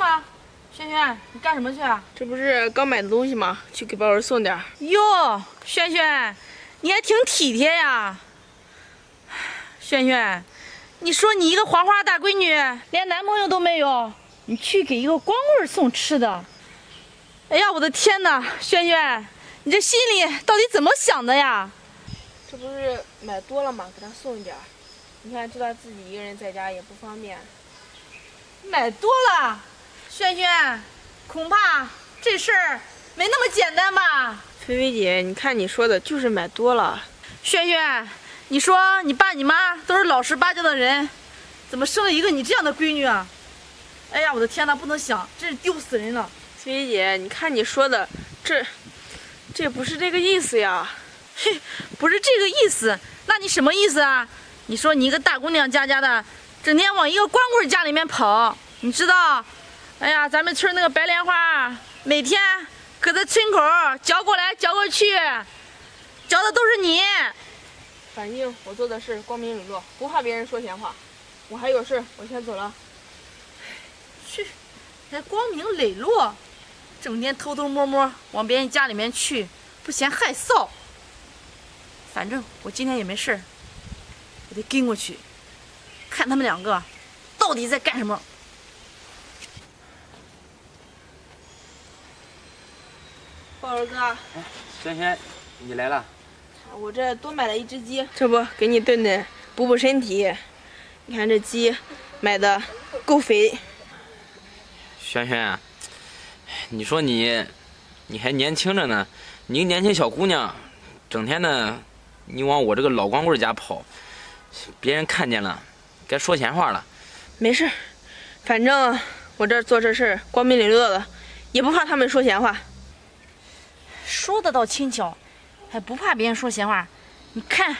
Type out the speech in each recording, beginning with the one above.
吗？轩轩，你干什么去啊？这不是刚买的东西吗？去给宝儿送点儿。哟，轩轩，你还挺体贴呀。轩轩，你说你一个黄花大闺女，连男朋友都没有，你去给一个光棍送吃的。哎呀，我的天哪，轩轩，你这心里到底怎么想的呀？这不是买多了吗？给他送一点儿。你看，知道自己一个人在家也不方便。买多了，轩轩，恐怕这事儿没那么简单吧？菲菲姐，你看你说的就是买多了。轩轩，你说你爸你妈都是老实巴交的人，怎么生了一个你这样的闺女啊？哎呀，我的天哪，不能想，真是丢死人了！菲菲姐，你看你说的，这，这不是这个意思呀。嘿，不是这个意思，那你什么意思啊？你说你一个大姑娘家家的，整天往一个光棍家里面跑，你知道？哎呀，咱们村那个白莲花，每天搁这村口嚼过来嚼过去，嚼的都是你。反正我做的事光明磊落，不怕别人说闲话。我还有事，我先走了。去，还光明磊落，整天偷偷摸摸往别人家里面去，不嫌害臊。反正我今天也没事儿，我得跟过去，看他们两个到底在干什么。儿哥，轩轩，你来了。我这多买了一只鸡，这不给你炖炖，补补身体。你看这鸡买的够肥。轩轩，你说你，你还年轻着呢，你一个年轻小姑娘，整天的，你往我这个老光棍家跑，别人看见了，该说闲话了。没事，反正我这做这事光明磊落的，也不怕他们说闲话。说的倒轻巧，还不怕别人说闲话。你看，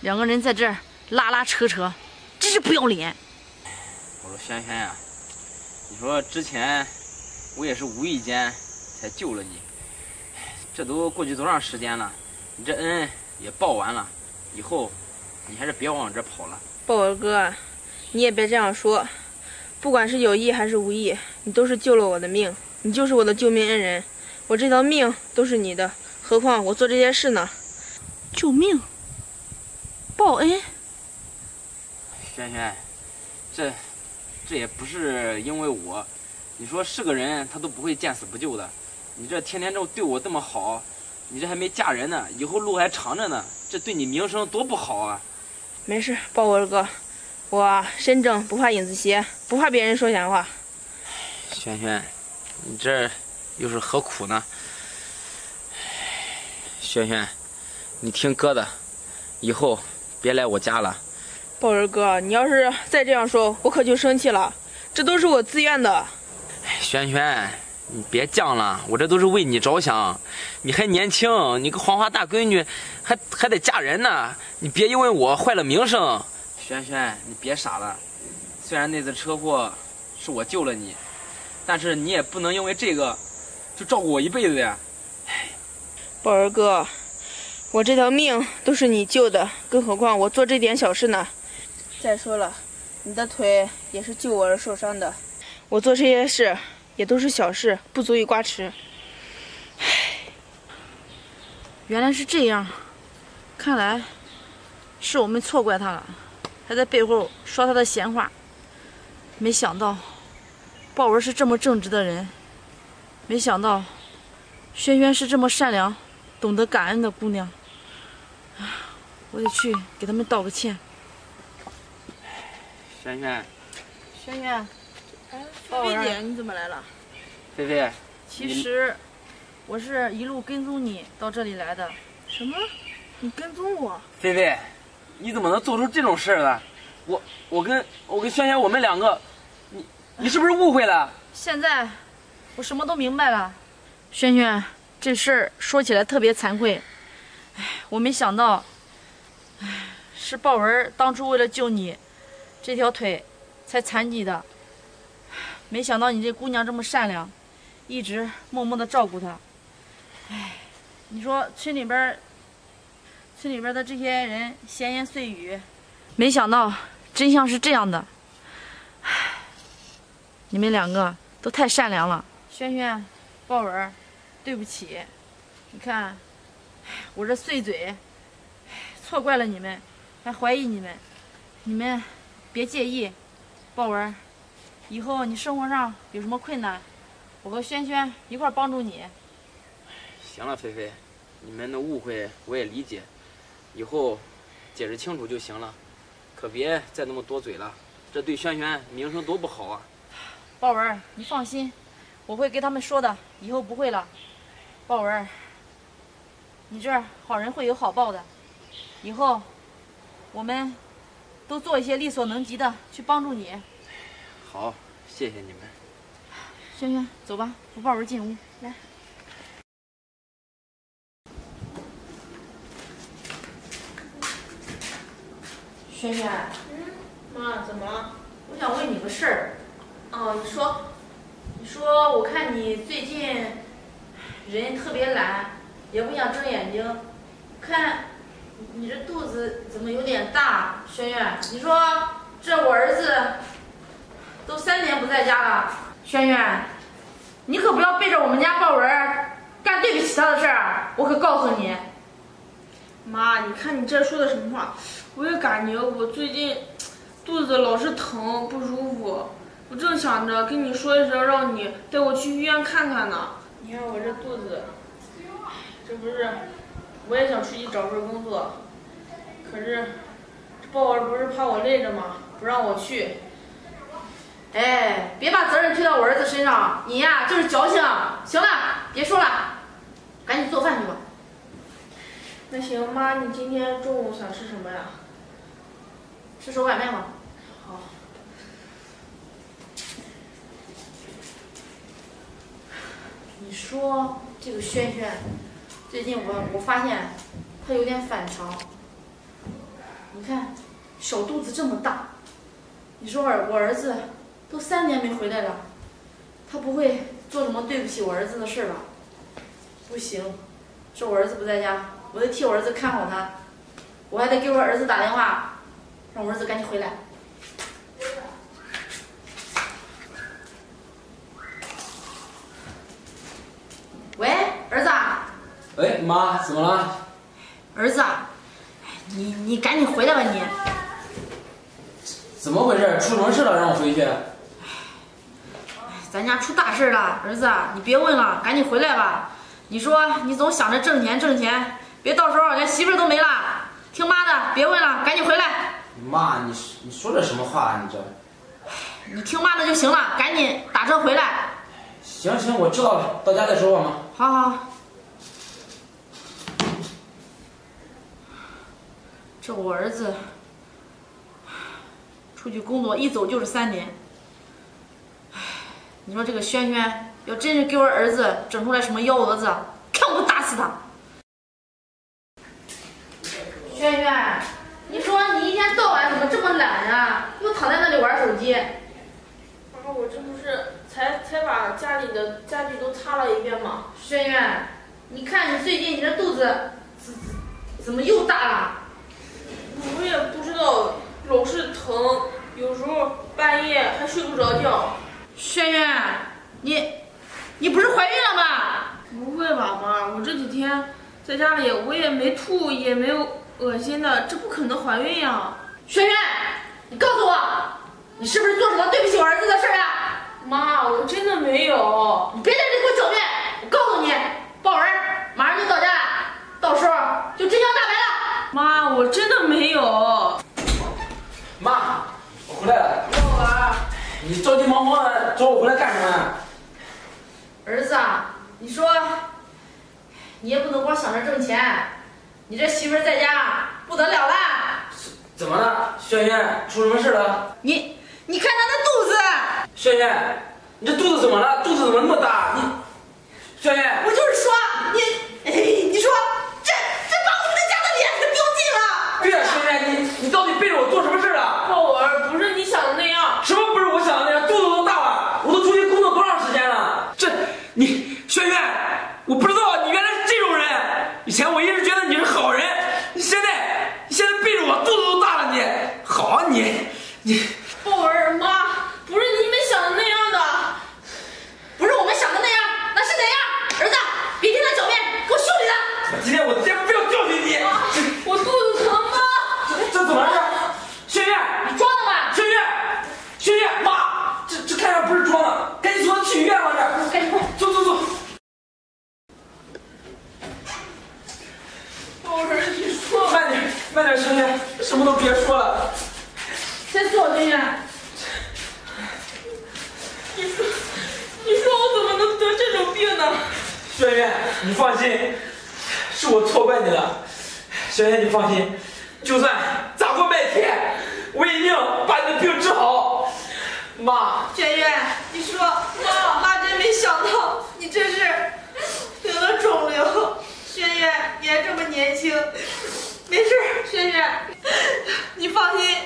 两个人在这儿拉拉扯扯，真是不要脸。我说轩轩呀，你说之前我也是无意间才救了你，这都过去多长时间了，你这恩也报完了，以后你还是别往这跑了。豹儿哥，你也别这样说，不管是有意还是无意，你都是救了我的命，你就是我的救命恩人。我这条命都是你的，何况我做这些事呢？救命！报恩！轩轩，这这也不是因为我，你说是个人他都不会见死不救的。你这天天这对我这么好，你这还没嫁人呢，以后路还长着呢，这对你名声多不好啊！没事，豹儿哥，我身正不怕影子斜，不怕别人说闲话。轩轩，你这。又是何苦呢？轩轩，你听哥的，以后别来我家了。宝儿哥，你要是再这样说，我可就生气了。这都是我自愿的。轩轩，你别犟了，我这都是为你着想。你还年轻，你个黄花大闺女，还还得嫁人呢。你别因为我坏了名声。轩轩，你别傻了。虽然那次车祸是我救了你，但是你也不能因为这个。就照顾我一辈子呀，宝儿哥，我这条命都是你救的，更何况我做这点小事呢？再说了，你的腿也是救我而受伤的，我做这些事也都是小事，不足以挂齿。唉，原来是这样，看来是我们错怪他了，还在背后说他的闲话。没想到豹纹是这么正直的人。没想到，轩轩是这么善良、懂得感恩的姑娘。我得去给他们道个歉。轩轩，轩轩，哎，菲菲姐，你怎么来了？菲菲，其实我是一路跟踪你到这里来的。什么？你跟踪我？菲菲，你怎么能做出这种事儿来？我、我跟我跟轩轩，我们两个，你你是不是误会了？现在。我什么都明白了，轩轩，这事儿说起来特别惭愧。哎，我没想到，哎，是豹纹当初为了救你，这条腿才残疾的。没想到你这姑娘这么善良，一直默默的照顾她。哎，你说村里边儿，村里边的这些人闲言碎语，没想到真相是这样的。唉，你们两个。都太善良了。轩轩，豹纹，对不起，你看，我这碎嘴，错怪了你们，还怀疑你们，你们别介意。豹纹，以后你生活上有什么困难，我和轩轩一块帮助你。行了，菲菲，你们的误会我也理解，以后解释清楚就行了，可别再那么多嘴了，这对轩轩名声多不好啊！豹纹，你放心，我会跟他们说的，以后不会了。豹文，你这好人会有好报的，以后我们都做一些力所能及的去帮助你。好，谢谢你们。轩轩，走吧，扶豹纹进屋来。轩轩，妈，怎么了？我想问你个事儿。哦，你说。说，我看你最近人特别懒，也不想睁眼睛。看你这肚子怎么有点大？轩轩，你说这我儿子都三年不在家了。轩轩，你可不要背着我们家豹纹干对不起他的事儿。我可告诉你。妈，你看你这说的什么话？我也感觉我最近肚子老是疼不舒服，我正想着跟你说一声，让你带我去医院看看呢。你看我这肚子，这不是，我也想出去找份工作，可是这豹儿不是怕我累着吗？不让我去。哎，别把责任推到我儿子身上，你呀就是矫情。行了，别说了，赶紧做饭去吧。那行，妈，你今天中午想吃什么呀？吃手擀面吧。好。你说这个轩轩，最近我我发现他有点反常。你看，小肚子这么大，你说儿我儿子都三年没回来了，他不会做什么对不起我儿子的事吧？不行，这我儿子不在家，我得替我儿子看好他，我还得给我儿子打电话。让我儿子赶紧回来。喂，儿子。喂，妈，怎么了？儿子，你你赶紧回来吧你。怎么回事？出什么事了？让我回去。咱家出大事了，儿子，你别问了，赶紧回来吧。你说你总想着挣钱挣钱，别到时候连媳妇都没了。听妈的，别问了，赶紧回来。妈，你你说这什么话啊？你这，你听妈的就行了，赶紧打车回来。行行，我知道了，到家再说吧，妈。好好。这我儿子出去工作一走就是三年，唉，你说这个轩轩要真是给我儿子整出来什么幺蛾子，看我不打死他！轩轩。你说你一天到晚怎么这么懒呀？又躺在那里玩手机。妈，我这不是才才把家里的家具都擦了一遍嘛？轩轩，你看你最近你这肚子怎怎么又大了？我也不知道，老是疼，有时候半夜还睡不着觉。轩轩，你你不是怀孕了吗？不会吧，妈，我这几天在家里我也没吐，也没有。恶心的，这不可能怀孕呀！轩轩，你告诉我，你是不是做什么对不起我儿子的事呀？妈，我真的没有。你别在这给我狡辩！我告诉你，豹文马上就到家了，到时候就真相大白了。妈，我真的没有。妈，我回来了。你着急忙慌的找我回来干什么呀？儿子，你说，你也不能光想着挣钱。你这媳妇在家不得了了？怎么了，轩轩？出什么事了？你，你看她那肚子。轩轩，你这肚子怎么了？肚子怎么那么大？你，轩轩，我就是说你，哎，你说这这把我们的家的脸可丢尽了。对呀，轩轩，你你到底背着我做什么事了？豹文，不是你想的那样。什么不是我想的那样？肚子都大了，我都出去工作多长时间了？这，你，轩轩，我不知道你原来是这种人。以前我一直觉得你是好人，你现在你现在背着我肚子都大了，你好你你豹文妈不是你们想的那样的。什么都别说了。你说，你说我怎么能得这种病呢？轩轩，你放心，是我错怪你了。轩轩，你放心，就算砸锅卖铁，我一定把你的病治好。妈，轩轩，你说，妈，妈真没想到你这是得了肿瘤。轩轩，你还这么年轻，没事，轩轩，你放心，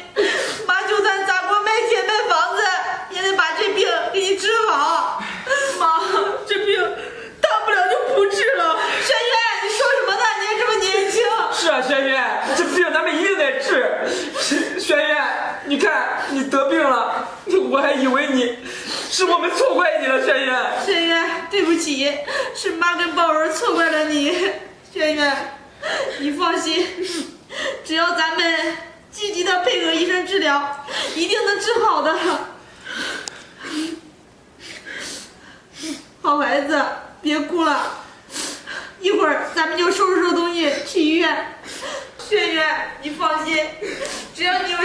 妈就算砸锅卖铁卖房子，也得把这病给你治好。妈，这病大不了就不治了。轩轩，你说什么呢？你还这么年轻。是啊，轩轩，这病咱们一定得治。轩轩，你看你得病 我还以为你是我们错怪你了，轩轩。轩轩，对不起，是妈跟宝儿错怪了你。轩轩，你放心，只要咱们积极的配合医生治疗，一定能治好的。好孩子，别哭了，一会儿咱们就收拾收拾东西去医院。轩轩，你放心，只要你有